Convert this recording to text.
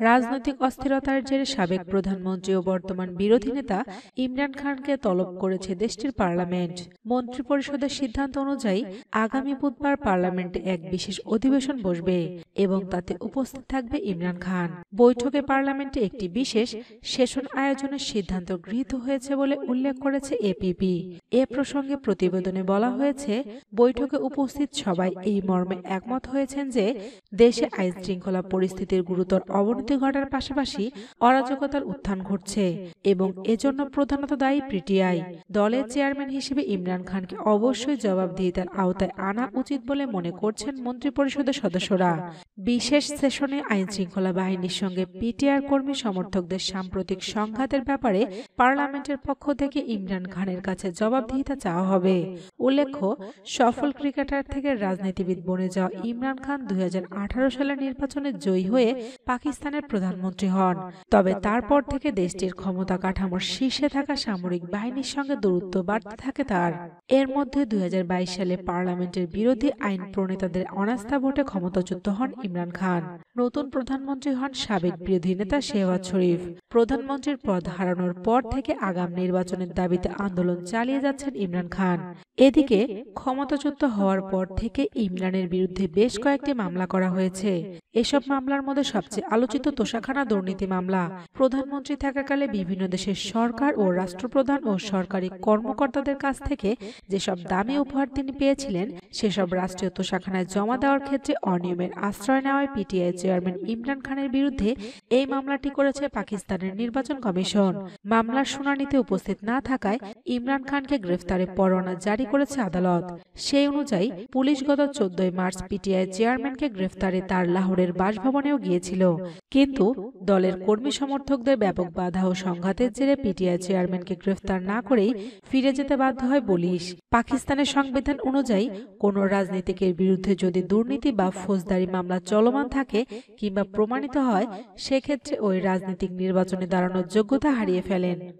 রাজনৈতিক অস্থিরতার জেরে সাবেক প্রধানমন্ত্রী ও বর্তমান বিরোধী নেতা ইমরান খানকে তলব করেছে দেশটির পার্লামেন্ট। মন্ত্রিপরিষদের সিদ্ধান্ত অনুযায়ী আগামী বুধবার পার্লামেন্টে এক বিশেষ অধিবেশন বসবে এবং তাতে উপস্থিত থাকবে ইমরান খান। বৈঠকে পার্লামেন্টে একটি বিশেষ সেশন আয়োজনের সিদ্ধান্ত গৃহীত হয়েছে বলে উল্লেখ করেছে এপিপি এ প্রসঙ্গে প্রতিবেদনে বলা হয়েছে, বৈঠকে উপস্থিত সবাই এই মর্মে একমত হয়েছেন যে দেশে আইন শৃঙ্খলা পরিস্থিতির গুরুতর অবনতি ঘটার পাশাপাশি অরাজকতার উত্থান ঘটছে এবং এজন্য প্রধানত দায়ী পিটিআই। দলের চেয়ারম্যান হিসেবে ইমরান খানকে অবশ্যই জবাবদিহিতার আওতায় আনা উচিত বলে মনে করছেন মন্ত্রিপরিষদের সদস্যরা। বিশেষ সেশনে আইন শৃঙ্খলা বাহিনীর সঙ্গে পিটিআর কর্মী সমর্থকদের সাম্প্রতিক সংঘাতের ব্যাপারে পার্লামেন্টের পক্ষ থেকে ইমরান খানের কাছে জবাবদিহিতা চাওয়া হবে। উল্লেখ্য, সফল ক্রিকেটার থেকে রাজনীতিবিদ বনে যাওয়া ইমরান খান দুই হাজার আঠারো সালের নির্বাচনে জয়ী হয়ে পাকিস্তানের প্রধানমন্ত্রী হন। তবে তারপর থেকে দেশটির ক্ষমতা কাঠামোর শীর্ষে থাকা সামরিক বাহিনীর সঙ্গে দূরত্ব বাড়তে থাকে তার। এর মধ্যে দুই সালে পার্লামেন্টের বিরোধী আইন প্রণেতাদের অনাস্থা ভোটে ক্ষমতাচ্যুত হন ইমরান খান। নতুন প্রধানমন্ত্রী হন সাবেক বিরোধী নেতা শেহবাজ শরীফ। প্রধানমন্ত্রীর পদ হারানোর পর থেকে আগাম নির্বাচনের দাবিতে আন্দোলন চালিয়ে যাচ্ছেন ইমরান খান। এদিকে ক্ষমতাচ্যুত হওয়ার পর থেকে ইমরানের বিরুদ্ধে বেশ কয়েকটি মামলা করা হয়েছে এসব মামলার মধ্যে সবচেয়ে আলোচিত তোষাখানা দুর্নীতি মামলা। প্রধানমন্ত্রী থাকাকালে বিভিন্ন দেশের সরকার ও রাষ্ট্রপ্রধান ও সরকারি কর্মকর্তাদের কাছ থেকে যেসব দামি উপহার তিনি পেয়েছিলেন, সেসব রাষ্ট্রীয় তোষাখানায় জমা দেওয়ার ক্ষেত্রে অনিয়মের আশ্রয় নেওয়ায় পিটিআই চেয়ারম্যান ইমরান খানের বিরুদ্ধে এই মামলাটি করেছে পাকিস্তানের নির্বাচন কমিশন। মামলার শুনানিতে উপস্থিত না থাকায় ইমরান খানকে গ্রেফতারে পরোয়ানা জারি করেছে আদালত। সেই অনুযায়ী পুলিশ গত চোদ্দই মার্চ পিটিআই চেয়ারম্যানকে গ্রেফতারে তার লাহোরের বাসভবনেও গিয়েছিল। কিন্তু দলের কর্মী সমর্থকদের ব্যাপক বাধা ও সংঘাতের জেরে পিটিআই চেয়ারম্যানকে গ্রেফতার না করেই ফিরে যেতে বাধ্য হয় পুলিশ। পাকিস্তানের সংবিধান অনুযায়ী, কোন রাজনীতিকের বিরুদ্ধে যদি দুর্নীতি বা ফৌজদারি মামলা চলমান থাকে কিংবা প্রমাণিত হয়, সেক্ষেত্রে ওই রাজনীতিক নির্বাচনে দাঁড়ানোর যোগ্যতা হারিয়ে ফেলেন।